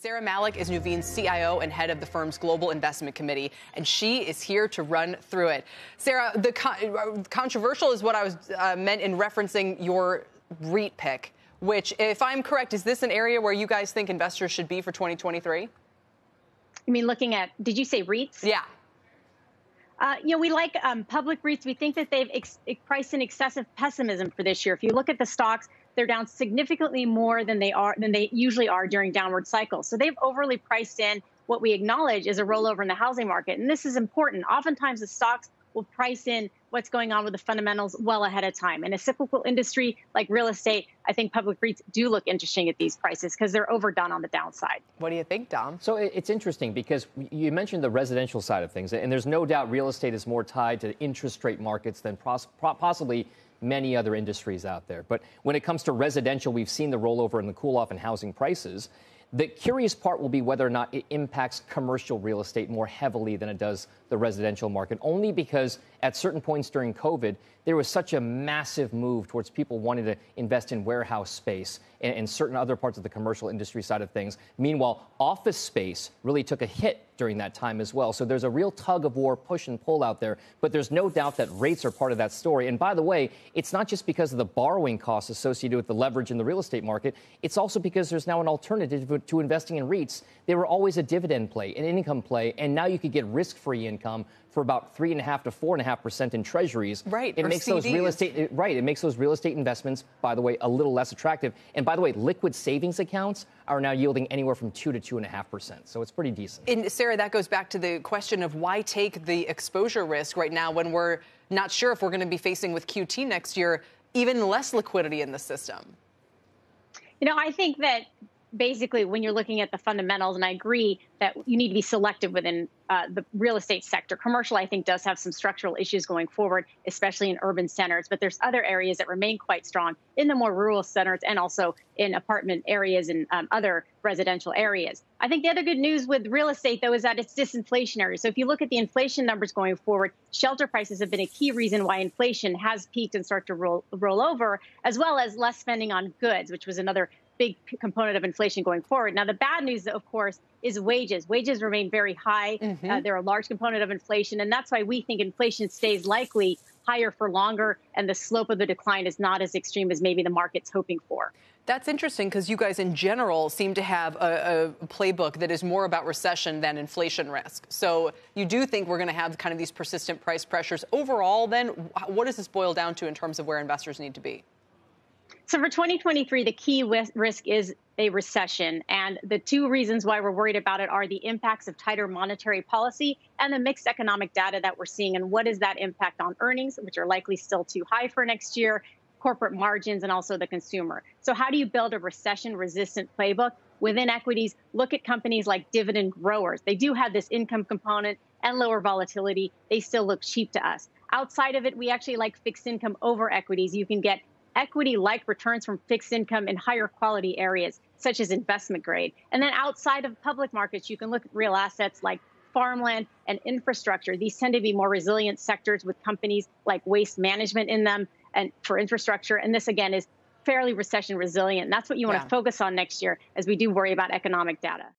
Saira Malik is Nuveen's CIO and head of the firm's global investment committee, and she is here to run through it. Saira, the con- controversial is what I was uh, meant in referencing your REIT pick, which, if I'm correct, is this an area where you guys think investors should be for 2023? I mean looking at, did you say REITs? Yeah. Uh, you know, we like um, public REITs. We think that they've ex- priced in excessive pessimism for this year. If you look at the stocks, they're down significantly more than they are than they usually are during downward cycles. So they've overly priced in what we acknowledge is a rollover in the housing market. And this is important. Oftentimes the stocks will price in what's going on with the fundamentals well ahead of time. In a cyclical industry like real estate, I think public REITs do look interesting at these prices because they're overdone on the downside. What do you think, Dom? So it's interesting because you mentioned the residential side of things, and there's no doubt real estate is more tied to interest rate markets than possibly many other industries out there. But when it comes to residential, we've seen the rollover and the cool off in housing prices. The curious part will be whether or not it impacts commercial real estate more heavily than it does the residential market, only because at certain points during COVID, there was such a massive move towards people wanting to invest in warehouse space and, and certain other parts of the commercial industry side of things. Meanwhile, office space really took a hit during that time as well. So there's a real tug of war, push and pull out there. But there's no doubt that rates are part of that story. And by the way, it's not just because of the borrowing costs associated with the leverage in the real estate market, it's also because there's now an alternative to investing in REITs. They were always a dividend play, an income play, and now you could get risk free income for about three and a half to four and a half percent in treasuries. Right. It makes CDs. those real estate right. It makes those real estate investments, by the way, a little less attractive. And by the way, liquid savings accounts are now yielding anywhere from two to two and a half percent. So it's pretty decent. And Saira, that goes back to the question of why take the exposure risk right now when we're not sure if we're going to be facing with QT next year even less liquidity in the system. You know, I think that basically when you're looking at the fundamentals, and I agree that you need to be selective within uh, the real estate sector. Commercial, I think, does have some structural issues going forward, especially in urban centers. But there's other areas that remain quite strong in the more rural centers and also in apartment areas and um, other residential areas. I think the other good news with real estate, though, is that it's disinflationary. So if you look at the inflation numbers going forward, shelter prices have been a key reason why inflation has peaked and start to roll, roll over, as well as less spending on goods, which was another big component of inflation going forward. Now, the bad news, of course, is wages. Wages remain very high. Mm-hmm. Uh, they're a large component of inflation, and that's why we think inflation stays likely higher for longer, and the slope of the decline is not as extreme as maybe the market's hoping for. That's interesting because you guys, in general, seem to have a, a, playbook that is more about recession than inflation risk. So you do think we're going to have kind of these persistent price pressures. Overall, then, what does this boil down to in terms of where investors need to be? So for 2023, the key risk is a recession. And the two reasons why we're worried about it are the impacts of tighter monetary policy and the mixed economic data that we're seeing. And what is that impact on earnings, which are likely still too high for next year, corporate margins, and also the consumer. So, how do you build a recession resistant playbook? Within equities, look at companies like dividend growers. They do have this income component and lower volatility. They still look cheap to us. Outside of it, we actually like fixed income over equities. You can get equity like returns from fixed income in higher quality areas, such as investment grade. And then outside of public markets, you can look at real assets like farmland and infrastructure. These tend to be more resilient sectors with companies like waste management in them and for infrastructure. And this, again, is fairly recession resilient. That's what you want yeah. to focus on next year as we do worry about economic data.